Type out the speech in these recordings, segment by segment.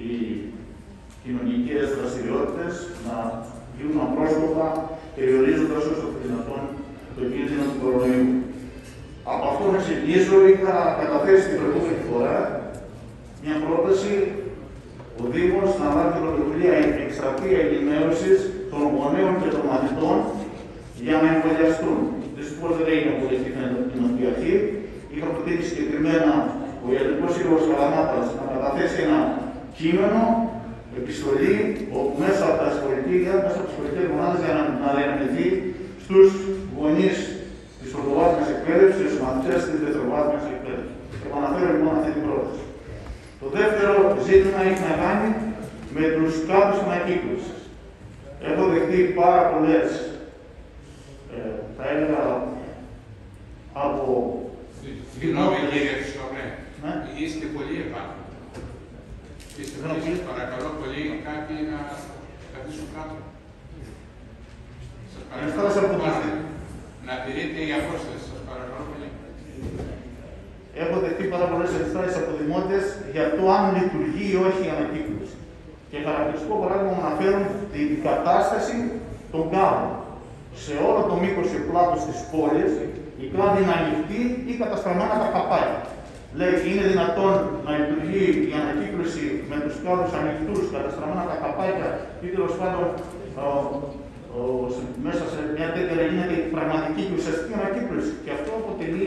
οι κοινωνικές δραστηριότητες να γίνουν απρόσκοπτα, περιορίζοντας όσο το δυνατόν το κίνδυνο του κορονοϊού. Από αυτό να ξεκινήσω, είχα καταθέσει την προηγούμενη φορά μια πρόταση ο Δήμος να λάβει την πρωτοβουλία εκστρατεία ενημέρωσης των γονέων και των μαθητών για να εμβολιαστούν. Δυστυχώς δεν έγινε αποδεκτή την αρχή. Είχα προτείνει συγκεκριμένα ο Ιατρικός Σύλλογο Καλαμάτα να καταθέσει ένα κείμενο, επιστολή, όπου μέσα από τα σχολεία, μέσα από τι σχολικέ μονάδε για να, να διανεμηθεί στους γονείς της πρωτοβάθμια εκπαίδευσης, στους μαθητές της δευτεροβάθμιας εκπαίδευσης. Επαναφέρω λοιπόν αυτή την πρόταση. Το δεύτερο ζήτημα έχει να κάνει με τους κάδου ανακύκλωσης. Έχω δεχτεί πάρα πολλές, ε, θα έλεγα, από. Συγγνώμη κύριε Χρυσόβρε, Ναι. είστε πολύ επάνω. Είστε Συγγνώμη, πολύ, κύριε. παρακαλώ πολύ κάποιοι να καθίσουν κάτω. Σας Ευχαριστώ από το πάρα πλάι. πολύ. Να τηρείτε η απόσταση, σας παρακαλώ πολύ. Έχω δεχτεί πάρα πολλές ενστάσεις από δημότες για το αν λειτουργεί ή όχι η ανακύκλωση. Και χαρακτηριστικό παράδειγμα μου αναφέρουν την κατάσταση των κάδων. Σε όλο το μήκος και πλάτο της πόλης, η κλάδη είναι ανοιχτή ή καταστραμμένα τα καπάκια. Λέει, είναι δυνατόν να λειτουργεί η ανακύκλωση με τους κάδου ανοιχτούς, καταστραμμένα τα καπάκια ή τέλος πάντων ε, ο, σε- μέσα σε μια τέτοια γίνεται η πραγματική και ουσιαστική ανακύκλωση. Και αυτό αποτελεί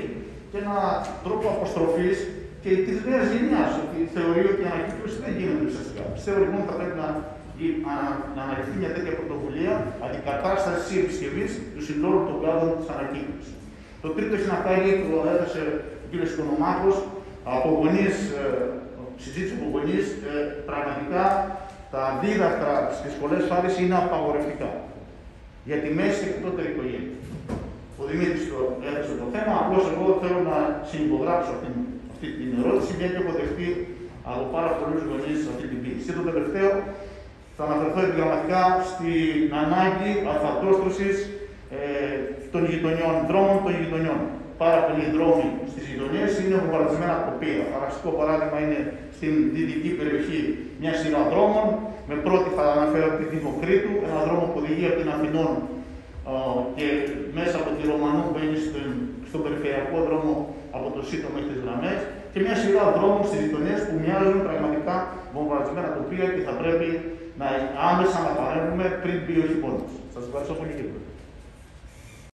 και ένα τρόπο αποστροφής και της νέας γενιάς, ότι θεωρεί ότι η ανακύκλωση δεν γίνεται ουσιαστικά. Πιστεύω λοιπόν ότι θα πρέπει να, η- να- να αναλυθεί μια τέτοια πρωτοβουλία αντικατάστασης ή επισκευής του συνόλου των κλάδων της ανακύκλωσης. Το τρίτο έχει να κάνει, το έδωσε ο κ. Οικονομάκος, από γονείς, συζήτηση από γονείς, πραγματικά τα δίδακτρα στις πολλέ φάρε είναι απαγορευτικά για τη μέση και κατώτερη οικογένεια. Ο Δημήτρης το έθεσε το θέμα, απλώς εγώ θέλω να συνυπογράψω αυτή, αυτή την ερώτηση, μια και έχω δεχτεί από πάρα πολλούς γονείς αυτή την πίεση. Και το τελευταίο, θα αναφερθώ επιγραμματικά στην ανάγκη αλφατόστρωση ε, των γειτονιών, δρόμων των γειτονιών. Πάρα πολλοί δρόμοι στις γειτονιές είναι βομβαρδισμένα τοπία. Χαρακτηριστικό παράδειγμα είναι στην δυτική περιοχή μια σειρά δρόμων. Με πρώτη θα αναφέρω τη Δημοκρίτου, ένα δρόμο που οδηγεί από την Αθηνών α, και μέσα από τη Ρωμανού μπαίνει στον, στον περιφερειακό δρόμο από το ΣΥΤΟ μέχρι τις γραμμές και μια σειρά δρόμων στις γειτονιές που μοιάζουν πραγματικά βομβαρδισμένα τοπία και θα πρέπει να άμεσα να παρέμβουμε πριν μπει ο χειμώνας. Σας ευχαριστώ πολύ κύριε Πρόεδρε.